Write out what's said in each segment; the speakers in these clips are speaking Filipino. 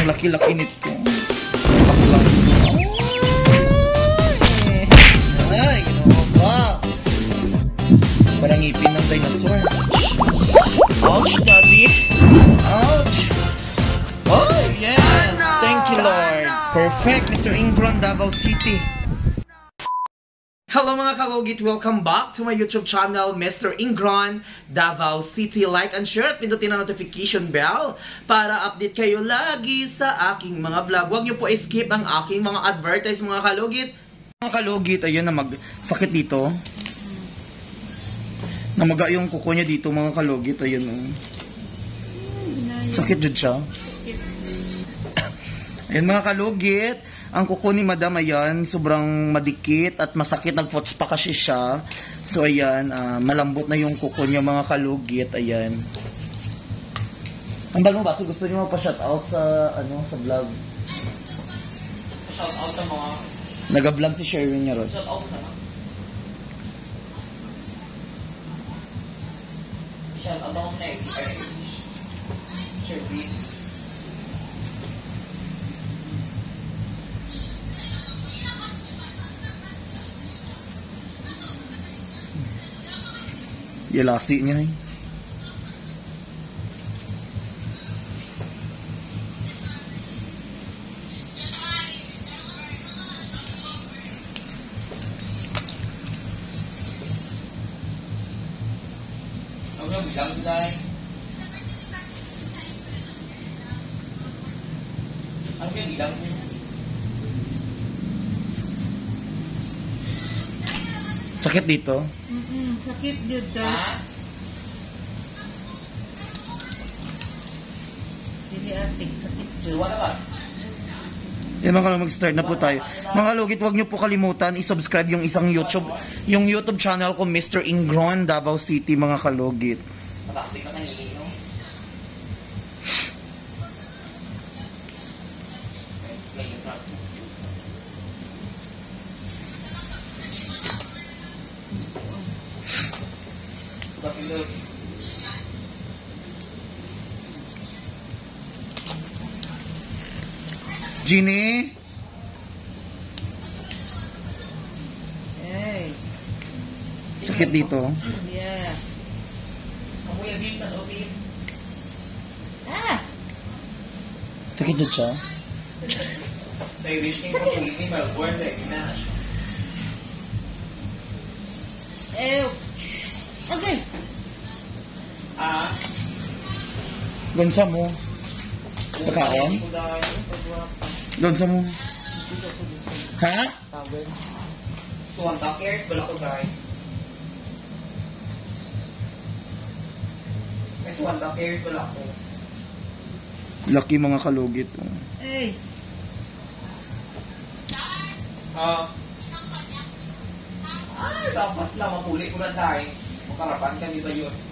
Ang laki-laki nito. Baklang. Ay, ginawa ba? Parang ngipin ng dinosaur. Ouch, daddy. Ouch. Oh, yes. Thank you, Lord. Perfect, Mr. Ingron, Davao City. Hello mga kalugit! Welcome back to my YouTube channel, Mr. Ingron, Davao City. Like and share at pindutin ang notification bell para update kayo lagi sa aking mga vlog. Huwag niyo po skip ang aking mga advertise mga kalugit. Mga kalugit, ayun na magsakit dito. Namaga yung kuko niya dito mga kalugit, ayun oh. Sakit jud siya. Ayan mga kalugit, ang kuko ni Madam ayan, sobrang madikit at masakit, nagfots pa kasi siya. So ayan, ah, malambot na yung kuko niya mga kalugit, ayan. Ang mo ba? So gusto niyo magpa-shoutout sa, ano, sa vlog? Shout out ang mga Nag-vlog si Sherwin niya ron. shout out na lang. Shout out ako na eh. Ay, Sherby. Yalasi niya eh. Ang nga bilang dahil. Ang nga bilang Sakit dito. Mm-mm, sakit jud ka. Ha? Dili ating sakit jud. Luwa na ba? Yan mga kalugit, mag-start na po tayo. Mga kalugit, huwag niyo po kalimutan i-subscribe yung isang YouTube, yung YouTube channel ko, Mr. Ingron, Davao City, mga kalugit. Mataktik ka Ginny? Ay, Sakit dito. yeah. Amoy ang sa lobby. Ah! Sakit dito siya. Sa Irish King ko, hindi Melbourne, like, Nash. Ew. Okay. Ah, Gonsa mo. Pagkaon? Gonsa mo. Ha? Tawag. So, ang years, wala ko guy. Kasi one years, wala ko. Laki mga kalugit. oh. Ay. Ah. Ay, dapat lang mapuli ko na tayo. Makarapan kami ba yun?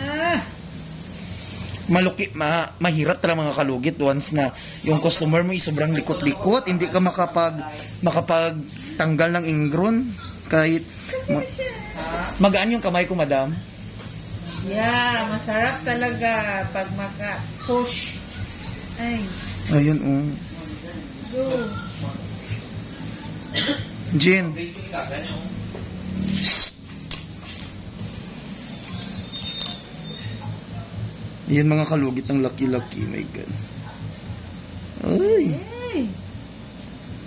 Ah! Maluki, ma, mahirap talaga mga kalugit once na yung customer mo is sobrang likot-likot, hindi ka makapag makapagtanggal ng ingron kahit ma- magaan yung kamay ko, madam. Yeah, masarap talaga pag maka-push. Ay, Ayun, oh. go. Jin, Yan mga kalugit ng laki-laki, my God. Ay, Ay.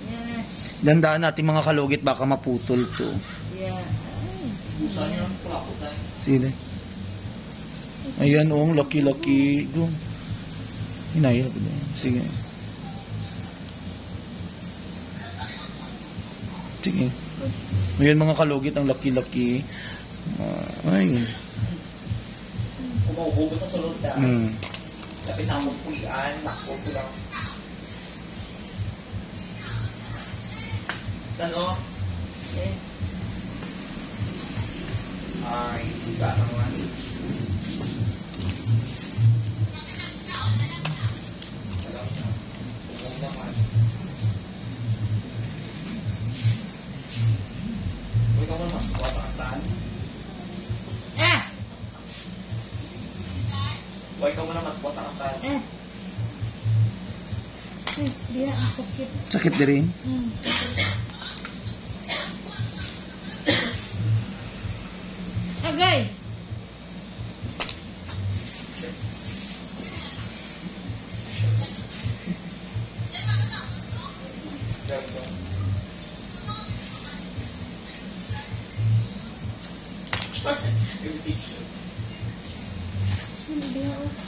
Yes. dandaan natin mga kalugit, baka maputol to. Yeah. Ay. Busan niyo ng pula ko tayo. Sige. Ayan, oh, ang laki-laki. Go. Hinahirap ko na. Sige. Sige. Ayan mga kalugit, ang laki-laki. Ah, ay. Kung mauhubo sa sulod na, Mm. kapit na magpuyan, nakot ko lang. Ano? Okay. Ay, iba naman. Alam sakit. Sakit diri. Hmm. Agay!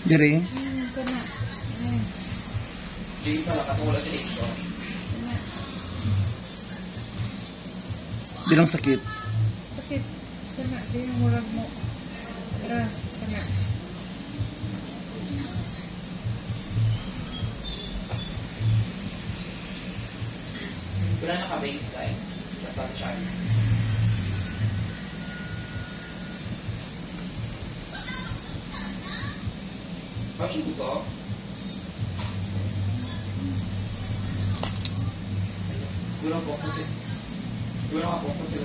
Diri. Hmm, kana. Hindi pala katulad sa ito. kana. Di lang sakit. Sakit. Kana, di yung murag mo. Tara, kana. Wala naka-baseline. Sa sunshine. Bakit siya gusto? Kulang po kasi. Kulang ako kasi.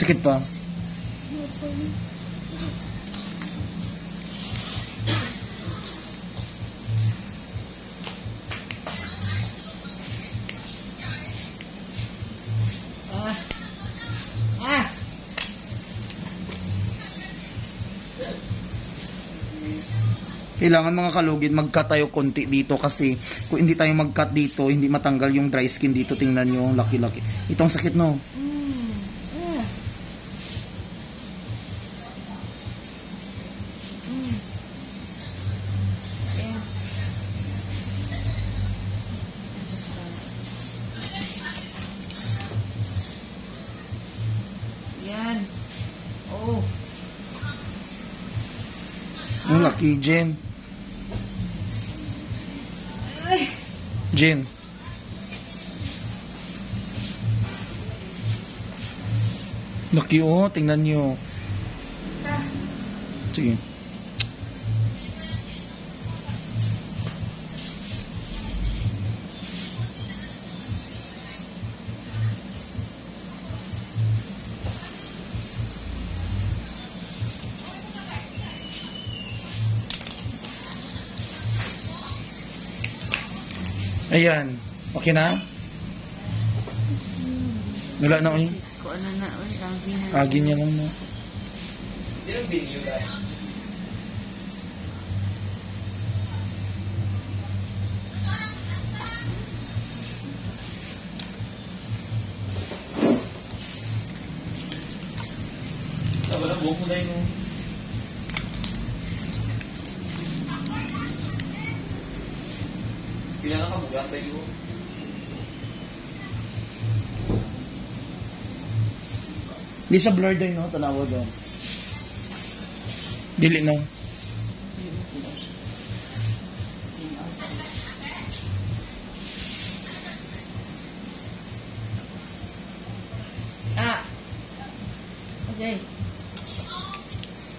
Sakit pa. Ah. Kailangan mga kalugid mag-cut tayo konti dito kasi kung hindi tayo mag-cut dito, hindi matanggal yung dry skin dito. Tingnan nyo, laki-laki. Itong sakit no. Hmm. Ayan. Yan. Oh. Ang laki, Jen. Jen. Laki oh, tingnan nyo. Sige. Ayan. Okay na? Wala na eh. Kung ano na, uy, lagi na. Agi niya lang na. Hindi lang video dahil. Tama lang, buhok mo na yun. Yun? Di siya blurred din, no? Tanawa doon. Dili na. Ah. Okay.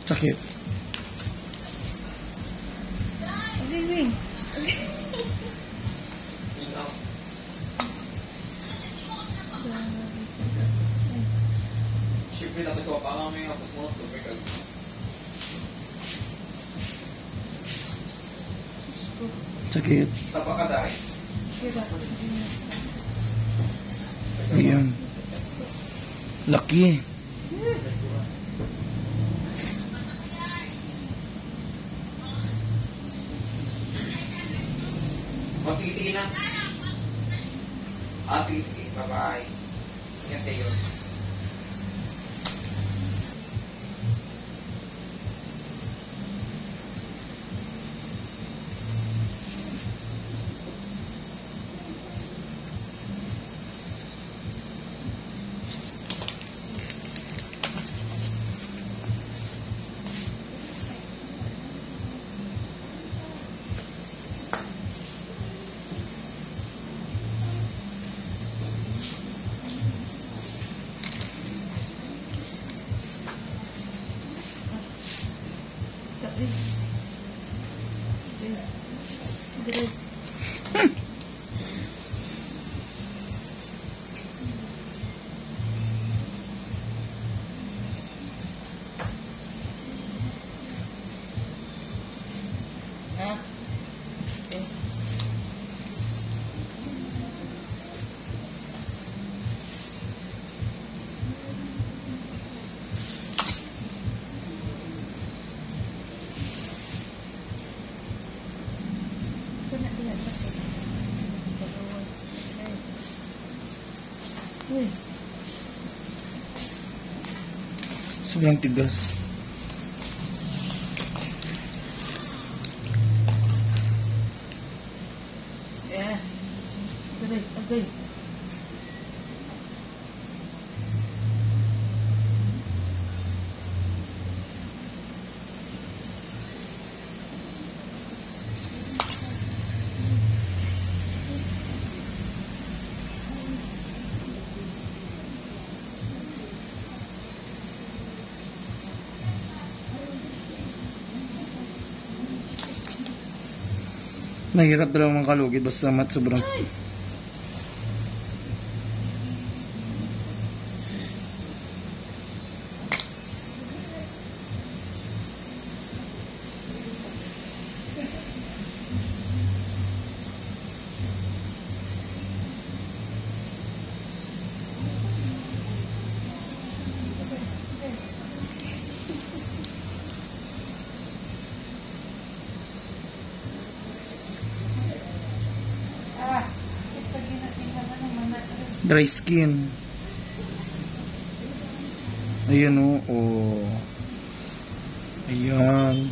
Sakit. Ayan. Laki. Sobrang tigas. Yeah. Okay, okay. Mahirap talaga mga kalugit basta mat sobrang... Dry skin. Ayan o. Oh. Ayan.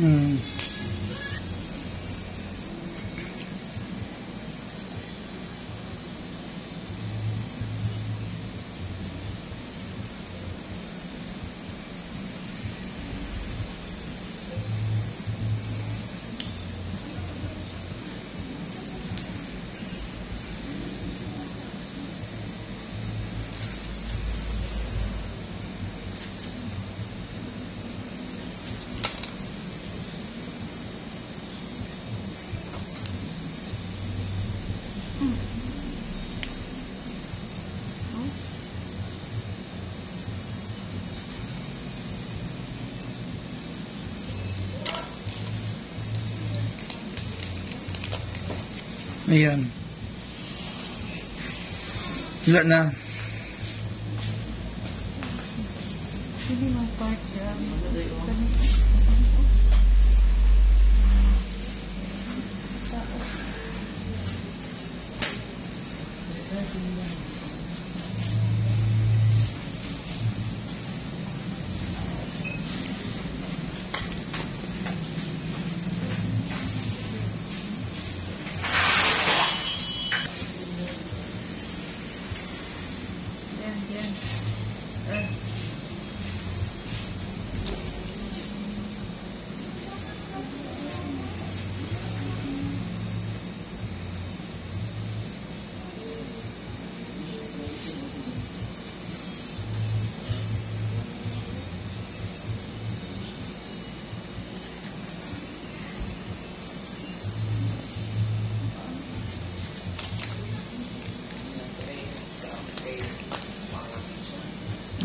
嗯。Ayan. Wala na.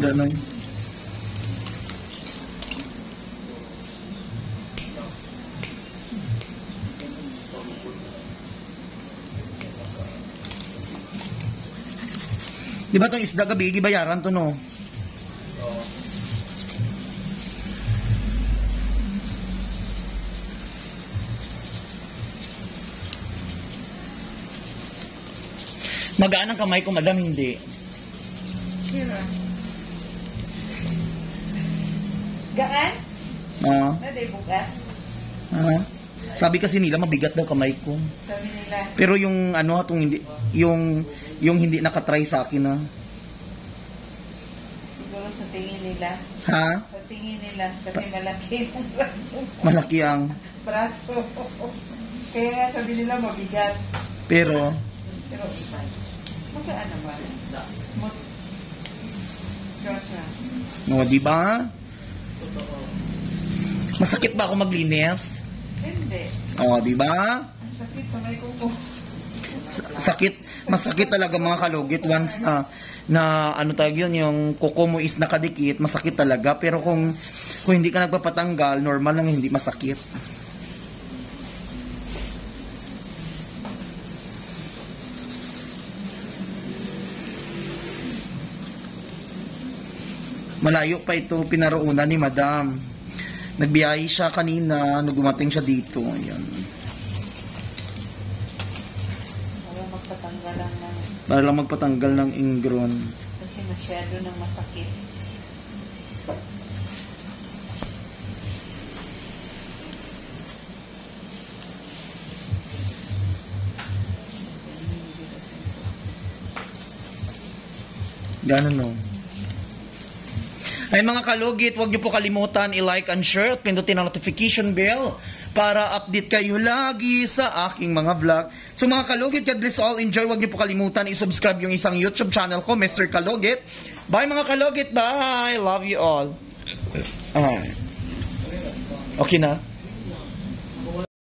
Wala na yun. Di ba itong isda gabi, gibayaran to no? Magaan ang kamay ko, madam, hindi. Gaan? Ah, Naday buka? ah. Sabi kasi nila mabigat daw kamay ko. Sabi nila. Pero yung ano atong hindi yung yung hindi nakatry sa akin na. Siguro sa tingin nila. Ha? Sa tingin nila. Kasi malaki yung braso. Malaki ang braso. Kaya nga sabi nila mabigat. Pero, Pero iba. Magaan naman. Smooth. Gotcha. no, di ba? Masakit ba ako maglinis? Hindi. Oh, di ba? Sakit sa may kuko. Sa- sakit, masakit talaga mga kalugit once na na ano tawag yun, yung kuko mo is nakadikit, masakit talaga. Pero kung kung hindi ka nagpapatanggal, normal lang hindi masakit. Malayo pa ito pinaroonan ni Madam. Nagbiyahe siya kanina, nung gumating siya dito. Ayan. Wala magpatanggal lang ng Para lang magpatanggal ng ingron. kasi masyado nang masakit. Ganun no. Ay mga kalugit, huwag niyo po kalimutan i-like and share at pindutin ang notification bell para update kayo lagi sa aking mga vlog. So mga kalugit, God bless all. Enjoy. Huwag niyo po kalimutan i-subscribe yung isang YouTube channel ko, Mr. Kalugit. Bye mga kalugit. Bye. Love you all. Ay. Okay na.